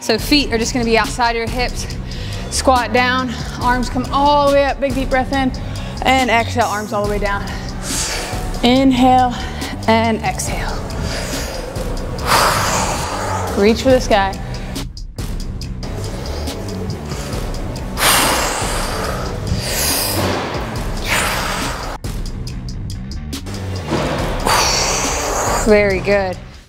So feet are just gonna be outside your hips. Squat down, arms come all the way up, big deep breath in, and exhale, arms all the way down. Inhale and exhale. Reach for the sky. Very good.